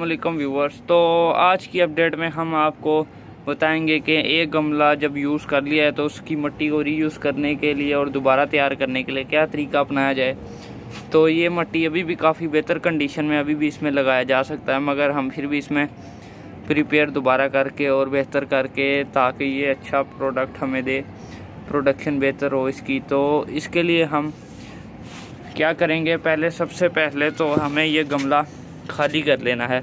वालेकुम व्यूवर्स तो आज की अपडेट में हम आपको बताएँगे कि एक गमला जब यूज़ कर लिया है तो उसकी मिट्टी को रीयूज़ करने के लिए और दोबारा तैयार करने के लिए क्या तरीका अपनाया जाए? तो ये मिट्टी अभी भी काफ़ी बेहतर कंडीशन में अभी भी इसमें लगाया जा सकता है, मगर हम फिर भी इसमें प्रिपेयर दोबारा करके और बेहतर करके ताकि ये अच्छा प्रोडक्ट हमें दे प्रोडक्शन बेहतर हो इसकी। तो इसके लिए हम क्या करेंगे? पहले, सबसे पहले तो हमें ये गमला खाली कर लेना है।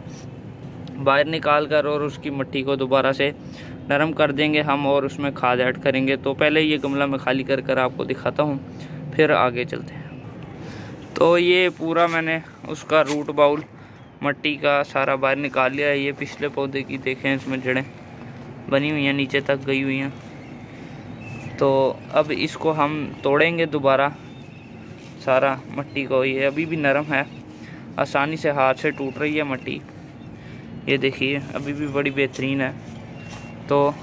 बाहर निकाल कर और उसकी मिट्टी को दोबारा से नरम कर देंगे हम और उसमें खाद ऐड करेंगे। तो पहले ये गमला मैं खाली कर कर आपको दिखाता हूँ, फिर आगे चलते हैं। तो ये पूरा मैंने उसका रूट बाउल मट्टी का सारा बाहर निकाल लिया है। ये पिछले पौधे की देखें, इसमें जड़ें बनी हुई हैं, नीचे तक गई हुई हैं। तो अब इसको हम तोड़ेंगे दोबारा, सारा मट्टी को। ये अभी भी नरम है। आसानी से हाथ से टूट रही है मट्टी। ये देखिए, अभी भी बड़ी बेहतरीन है। तो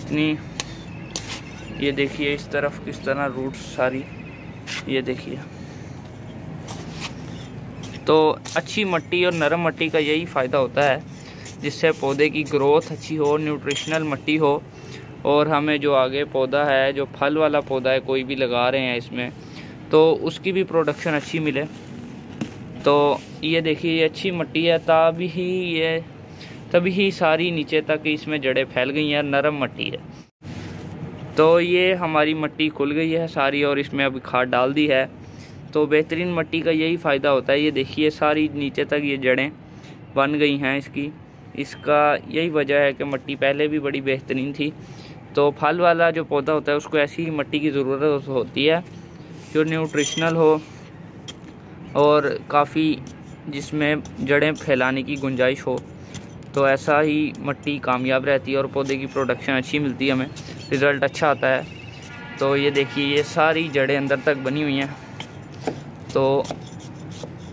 इतनी, ये देखिए इस तरफ़ किस तरह रूट्स सारी, ये देखिए। तो अच्छी मट्टी और नरम मट्टी का यही फ़ायदा होता है, जिससे पौधे की ग्रोथ अच्छी हो न्यूट्रिशनल मट्टी हो। और हमें जो आगे पौधा है, जो फल वाला पौधा है, कोई भी लगा रहे हैं इसमें तो उसकी भी प्रोडक्शन अच्छी मिले। तो ये देखिए, ये अच्छी मट्टी है, तभी ही ये, तभी ही सारी नीचे तक इसमें जड़ें फैल गई हैं, नरम मट्टी है। तो ये हमारी मट्टी खुल गई है सारी और इसमें अभी खाद डाल दी है। तो बेहतरीन मट्टी का यही फ़ायदा होता है। ये देखिए, सारी नीचे तक ये जड़ें बन गई हैं इसकी। इसका यही वजह है कि मट्टी पहले भी बड़ी बेहतरीन थी। तो फल वाला जो पौधा होता है, उसको ऐसी ही मट्टी की ज़रूरत होती है, जो न्यूट्रिशनल हो और काफ़ी जिसमें जड़ें फैलाने की गुंजाइश हो तो ऐसा ही मट्टी कामयाब रहती है और पौधे की प्रोडक्शन अच्छी मिलती है हमें। रिज़ल्ट अच्छा आता है। तो ये देखिए, ये सारी जड़ें अंदर तक बनी हुई हैं। तो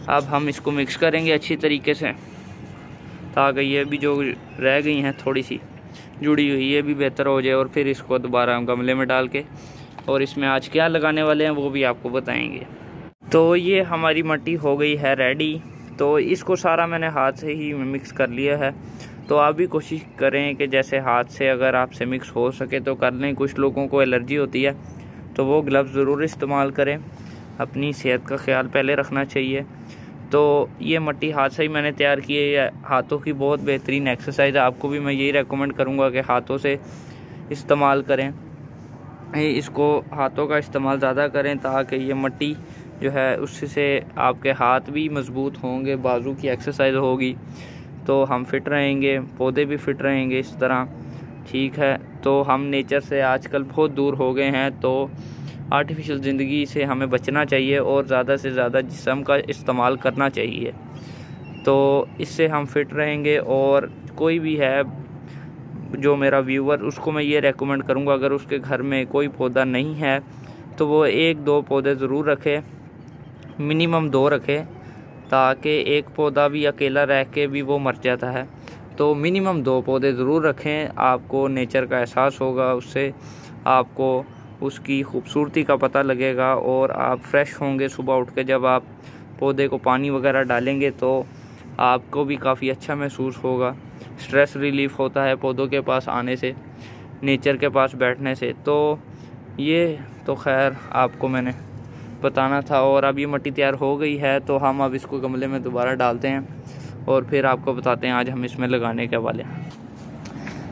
अब हम इसको मिक्स करेंगे अच्छी तरीके से। ताकि ये भी जो रह गई हैं थोड़ी सी जुड़ी हुई, ये भी बेहतर हो जाए और फिर इसको दोबारा हम गमले में डाल के, और इसमें आज क्या लगाने वाले हैं वो भी आपको बताएँगे। तो ये हमारी मट्टी हो गई है रेडी तो इसको सारा मैंने हाथ से ही मिक्स कर लिया है. तो आप भी कोशिश करें कि जैसे हाथ से अगर आपसे मिक्स हो सके तो कर लें. कुछ लोगों को एलर्जी होती है तो वो ग्लव्स ज़रूर इस्तेमाल करें. अपनी सेहत का ख्याल पहले रखना चाहिए. तो ये मट्टी हाथ से ही मैंने तैयार की है. हाथों की बहुत बेहतरीन एक्सरसाइज है. आपको भी मैं यही रेकमेंड करूँगा कि हाथों से इस्तेमाल करें. इसको हाथों का इस्तेमाल ज़्यादा करें ताकि ये मट्टी जो है, उससे आपके हाथ भी मज़बूत होंगे, बाजू की एक्सरसाइज होगी तो हम फिट रहेंगे, पौधे भी फिट रहेंगे इस तरह। ठीक है तो हम नेचर से आजकल बहुत दूर हो गए हैं तो आर्टिफिशियल ज़िंदगी से हमें बचना चाहिए और ज़्यादा से ज़्यादा जिसम का इस्तेमाल करना चाहिए। तो इससे हम फिट रहेंगे और कोई भी है जो मेरा व्यूवर उसको मैं ये रेकमेंड करूँगा, अगर उसके घर में कोई पौधा नहीं है तो वो एक दो पौधे ज़रूर रखे। मिनिमम दो रखें, ताकि एक पौधा भी अकेला रह के भी वो मर जाता है। तो मिनिमम दो पौधे ज़रूर रखें, आपको नेचर का एहसास होगा, उससे आपको उसकी खूबसूरती का पता लगेगा, और आप फ्रेश होंगे सुबह उठ के जब आप पौधे को पानी वगैरह डालेंगे तो आपको भी काफ़ी अच्छा महसूस होगा। स्ट्रेस रिलीफ होता है पौधों के पास आने से, नेचर के पास बैठने से। तो ये तो खैर आपको मैंने बताना था और अब ये मट्टी तैयार हो गई है तो हम अब इसको गमले में दोबारा डालते हैं और फिर आपको बताते हैं आज हम इसमें लगाने के वाले हैं।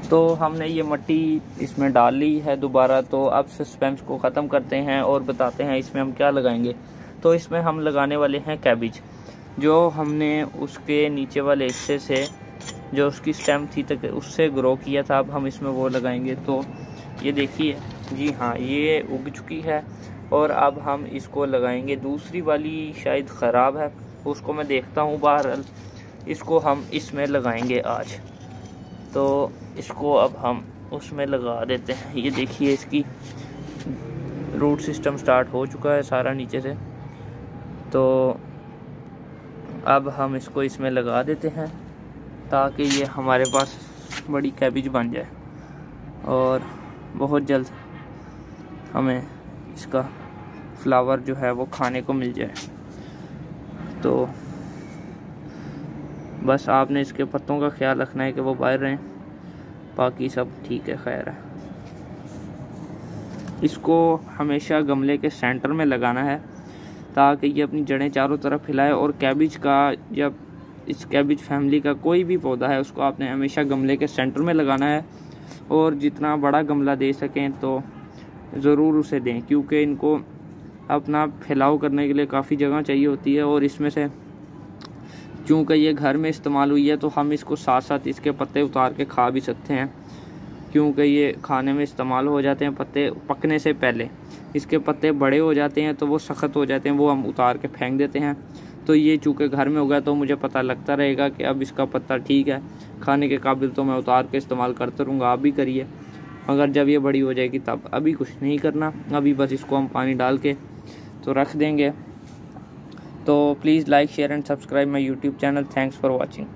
तो हमने ये मट्टी इसमें डाल ली है दोबारा तो अब सस्पेंस को ख़त्म करते हैं और बताते हैं इसमें हम क्या लगाएँगे। तो इसमें हम लगाने वाले हैं कैबिज जो हमने उसके नीचे वाले हिस्से से, जो उसकी स्टेम थी तक उससे ग्रो किया था, अब हम इसमें वो लगाएँगे। तो ये देखिए, जी हाँ ये उग चुकी है। और अब हम इसको लगाएँगे। दूसरी वाली शायद ख़राब है, उसको मैं देखता हूँ बहरहाल। इसको हम इसमें लगाएँगे आज। तो इसको अब हम उसमें लगा देते हैं। ये देखिए इसकी रूट सिस्टम स्टार्ट हो चुका है सारा नीचे से। तो अब हम इसको इसमें लगा देते हैं ताकि ये हमारे पास बड़ी कैबिज बन जाए। और बहुत जल्द हमें इसका फ्लावर जो है वो खाने को मिल जाए। तो बस आपने इसके पत्तों का ख्याल रखना है कि वो बाहर रहें। बाकी सब ठीक है, खैर है। इसको हमेशा गमले के सेंटर में लगाना है, ताकि ये अपनी जड़ें चारों तरफ़ फैलाए और कैबिज का जब इस कैबिज फैमिली का कोई भी पौधा है, उसको आपने हमेशा गमले के सेंटर में लगाना है। और जितना बड़ा गमला दे सकें तो ज़रूर उसे दें, क्योंकि इनको अपना फैलाव करने के लिए काफ़ी जगह चाहिए होती है और इसमें से चूँकि ये घर में इस्तेमाल हुई है तो हम इसको साथ साथ इसके पत्ते उतार के खा भी सकते हैं। क्योंकि ये खाने में इस्तेमाल हो जाते हैं पत्ते पकने से पहले। इसके पत्ते बड़े हो जाते हैं तो वो सख्त हो जाते हैं, वो हम उतार के फेंक देते हैं। तो ये चूँकि घर में होगा तो मुझे पता लगता रहेगा कि अब इसका पत्ता ठीक है। खाने के काबिल तो मैं उतार के इस्तेमाल करता रहूँगा, आप भी करिए। मगर जब ये बड़ी हो जाएगी तब अभी कुछ नहीं करना। अभी बस इसको हम पानी डाल के तो रख देंगे। तो please like share and subscribe my YouTube channel thanks for watching